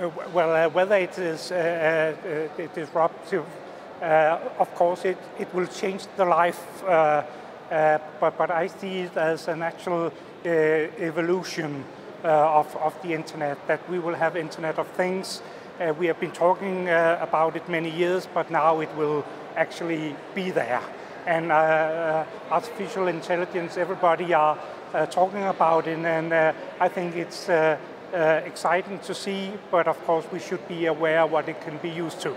Uh, well, uh, whether it is uh, uh, disruptive, uh, of course, it, it will change the life, but, but I see it as an actual evolution of, of the internet, that we will have Internet of Things. we have been talking about it many years, but now it will actually be there. And artificial intelligence, everybody are talking about it, and I think it's uh, Uh, exciting to see, but of course we should be aware what it can be used to.